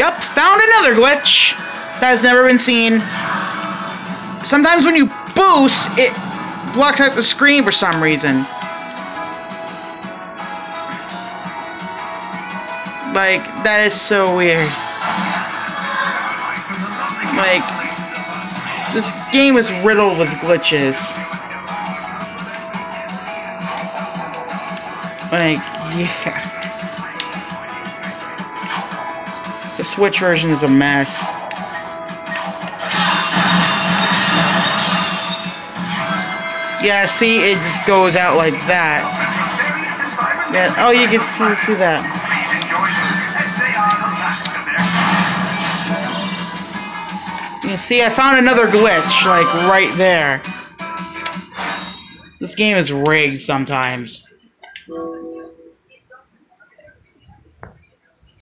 Yup, found another glitch that has never been seen. Sometimes when you boost, it blocks out the screen for some reason. Like, that is so weird. Like, this game is riddled with glitches. Like, yeah. The Switch version is a mess. Yeah, see, it just goes out like that. Yeah, oh, you can see, see that. You see, I found another glitch, like, right there. This game is rigged sometimes.